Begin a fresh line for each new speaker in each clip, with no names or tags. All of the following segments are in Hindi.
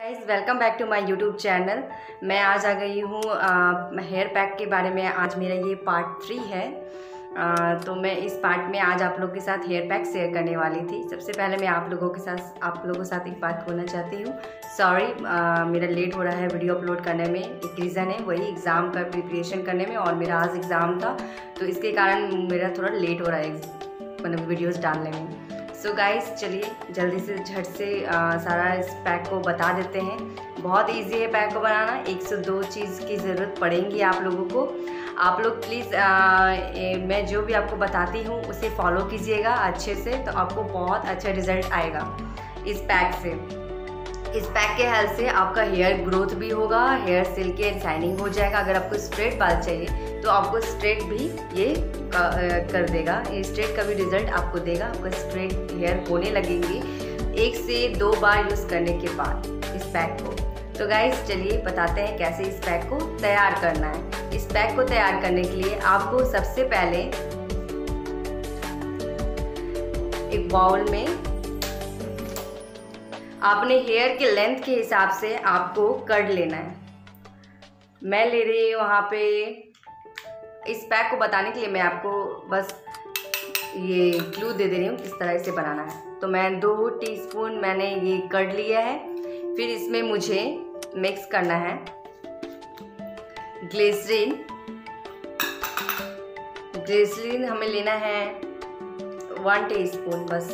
Guys welcome back to my YouTube channel मैं आज आ गई हूँ हेयर पैक के बारे में। आज मेरा ये पार्ट थ्री है। आ, तो मैं इस पार्ट में आज आप लोगों के साथ हेयर पैक शेयर करने वाली थी। सबसे पहले मैं आप लोगों के साथ आप लोगों के साथ एक बात बोलना चाहती हूँ। सॉरी मेरा लेट हो रहा है वीडियो अपलोड करने में। एक रीज़न है वही एग्ज़ाम का प्रिपरेशन करने में और मेरा आज एग्ज़ाम था। तो इसके कारण मेरा थोड़ा लेट हो रहा है मतलब वीडियोज़ डालने में। सो गाइस चलिए जल्दी से झट से आ, सारा इस पैक को बता देते हैं। बहुत इजी है पैक को बनाना। एक से दो चीज़ की ज़रूरत पड़ेगी आप लोगों को। आप लोग प्लीज़ मैं जो भी आपको बताती हूँ उसे फॉलो कीजिएगा अच्छे से तो आपको बहुत अच्छा रिज़ल्ट आएगा इस पैक से। इस पैक के हेल्प से आपका हेयर ग्रोथ भी होगा हेयर सिल्क एंड शाइनिंग हो जाएगा अगर आपको स्ट्रेट बाल चाहिए। तो आपको स्ट्रेट भी ये कर देगा। ये स्ट्रेट का भी रिज़ल्ट आपको देगा। आपका स्ट्रेट हेयर होने लगेंगे एक से दो बार यूज़ करने के बाद इस पैक को। तो गाइज़ चलिए बताते हैं कैसे इस पैक को तैयार करना है। इस पैक को तैयार करने के लिए आपको सबसे पहले एक बाउल में आपने हेयर के लेंथ के हिसाब से आपको कट लेना है। मैं ले रही हूँ वहाँ पे इस पैक को बताने के लिए मैं आपको बस ये ग्लू दे दे रही हूँ, किस तरह से बनाना है। तो मैं दो टीस्पून मैंने ये कट लिया है। फिर इसमें मुझे मिक्स करना है ग्लिसरीन। ग्लेसरीन हमें लेना है वन टीस्पून बस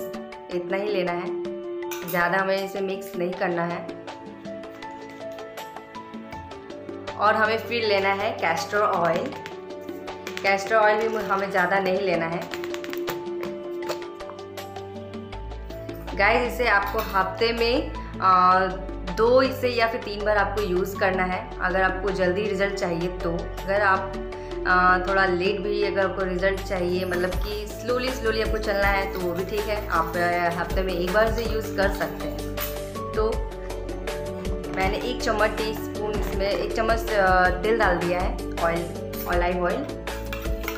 इतना ही लेना है। ज़्यादा हमें इसे मिक्स नहीं करना है। और हमें फिर लेना है कैस्टर ऑयल कैस्टर ऑयल भी हमें ज़्यादा नहीं लेना है। गाइस इसे आपको हफ़्ते में आ, दो इसे या फिर तीन बार आपको यूज़ करना है। अगर आपको जल्दी रिज़ल्ट चाहिए तो। अगर आप आ, थोड़ा लेट भी अगर आपको रिज़ल्ट चाहिए मतलब कि स्लोली स्लोली आपको चलना है तो वो भी ठीक है। आप हफ़्ते में एक बार से यूज़ कर सकते हैं। तो मैंने एक चम्मच टी स्पून इसमें एक चम्मच तेल डाल दिया है oil olive oil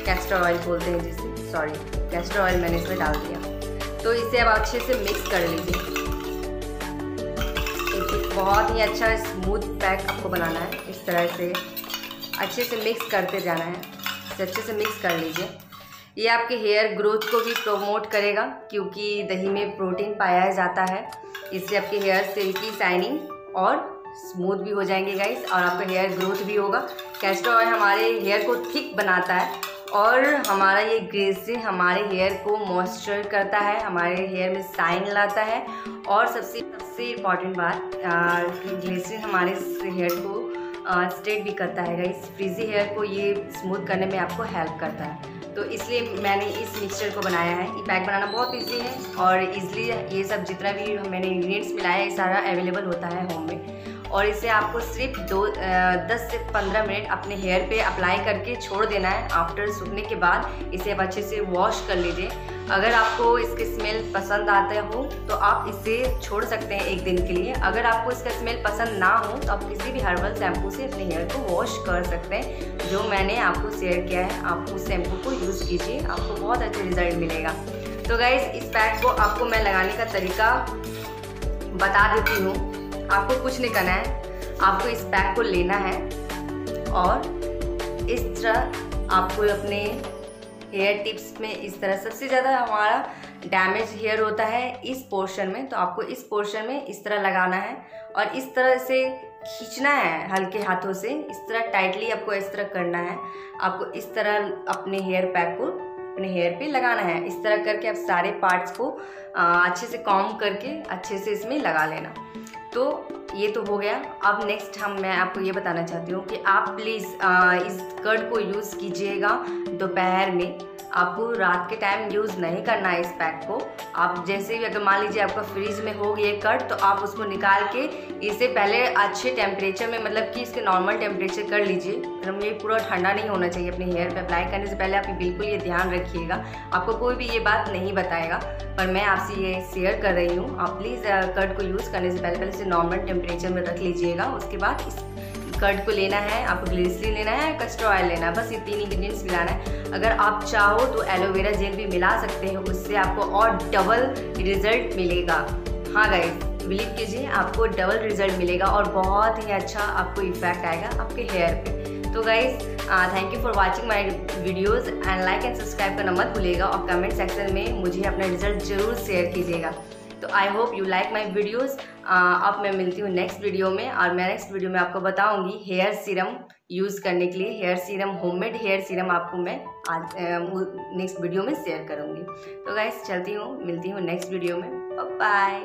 castor oil बोलते हैं जिसे। सॉरी कैस्टर ऑयल मैंने इसमें डाल दिया। तो इसे अब अच्छे से मिक्स कर लीजिए। बहुत ही अच्छा स्मूथ पैक आपको बनाना है। इस तरह से अच्छे से मिक्स करते जाना है। इसे अच्छे से मिक्स कर लीजिए। ये आपके हेयर ग्रोथ को भी प्रमोट करेगा, क्योंकि दही में प्रोटीन पाया जाता है। इससे आपके हेयर सिल्की शाइनिंग और स्मूथ भी हो जाएँगे गाइस और आपका हेयर ग्रोथ भी होगा। कैस्टर ऑयल हमारे हेयर को थिक बनाता है। और हमारा ये ग्रेसी हमारे हेयर को मॉइस्चर करता है, हमारे हेयर में साइन लाता है और सबसे सबसे इंपॉर्टेंट बात ग्लेसिन हमारे हेयर को स्ट्रेट भी करता है गाइस फ्रीजी हेयर को ये स्मूथ करने में आपको हेल्प करता है। तो इसलिए मैंने इस मिक्सचर को बनाया है। ये पैक बनाना बहुत इजी है और इजली ये सब जितना भी मैंने इंग्रेडिएंट्स मिलाया है सारा अवेलेबल होता है होम में। और इसे आपको सिर्फ़ दो दस से पंद्रह मिनट अपने हेयर पे अप्लाई करके छोड़ देना है। आफ्टर सूखने के बाद इसे आप अच्छे से वॉश कर लीजिए। अगर आपको इसकी स्मेल पसंद आता हो तो आप इसे छोड़ सकते हैं एक दिन के लिए। अगर आपको इसका स्मेल पसंद ना हो तो आप किसी भी हर्बल शैम्पू से अपने हेयर को वॉश कर सकते हैं, जो मैंने आपको शेयर किया है। आप उस शैम्पू को यूज़ कीजिए, आपको बहुत अच्छा रिज़ल्ट मिलेगा। तो गाइज़ इस पैक को आपको मैं लगाने का तरीका बता देती हूँ। आपको कुछ नहीं करना है, आपको इस पैक को लेना है और इस तरह आपको अपने हेयर टिप्स में इस तरह सबसे ज़्यादा हमारा डैमेज हेयर होता है इस पोर्शन में। तो आपको इस पोर्शन में इस तरह लगाना है और इस तरह से खींचना है हल्के हाथों से। इस तरह टाइटली आपको इस तरह करना है। आपको इस तरह अपने हेयर पैक को अपने हेयर पे लगाना है। इस तरह करके आप सारे पार्ट्स को अच्छे से कॉम करके अच्छे से इसमें लगा लेना। तो ये तो हो गया। अब नेक्स्ट हम, मैं आपको ये बताना चाहती हूँ कि आप प्लीज़ इस कर्ड को यूज़ कीजिएगा दोपहर में। आपको रात के टाइम यूज़ नहीं करना है इस पैक को। आप जैसे भी अगर मान लीजिए आपका फ्रिज में हो गया कट तो आप उसको निकाल के इसे पहले अच्छे टेम्परेचर में मतलब कि इसके नॉर्मल टेम्परेचर कर लीजिए। मतलब ये पूरा ठंडा नहीं होना चाहिए अपने हेयर पे अप्लाई करने से पहले, आप बिल्कुल ये ध्यान रखिएगा। आपको कोई भी ये बात नहीं बताएगा, पर मैं आपसे ये शेयर कर रही हूँ। आप प्लीज़ कट को यूज़ करने से पहले पहले इसे नॉर्मल टेम्परेचर में रख लीजिएगा। उसके बाद इस कर्ड को लेना है, आपको ग्लिसरीन लेना है कस्टर ऑयल लेना है, बस ये तीन इंग्रीडियंट्स मिलाना है। अगर आप चाहो तो एलोवेरा जेल भी मिला सकते हैं, उससे आपको और डबल रिज़ल्ट मिलेगा। हाँ गाइज़ बिलीव कीजिए, आपको डबल रिज़ल्ट मिलेगा और बहुत ही अच्छा आपको इफ़ेक्ट आएगा आपके हेयर पे। तो guys thank you for watching my videos and like and subscribe करना मत भूलिएगा और कमेंट सेक्शन में मुझे अपना रिज़ल्ट ज़रूर शेयर कीजिएगा। तो I hope you like my videos अब मैं मिलती हूँ नेक्स्ट वीडियो में और मैं नेक्स्ट वीडियो में आपको बताऊँगी हेयर सीरम यूज़ करने के लिए. Hair serum homemade hair serum आपको मैं आज नेक्स्ट वीडियो में शेयर करूँगी. तो गाइस चलती हूँ, मिलती हूँ नेक्स्ट वीडियो में. बाय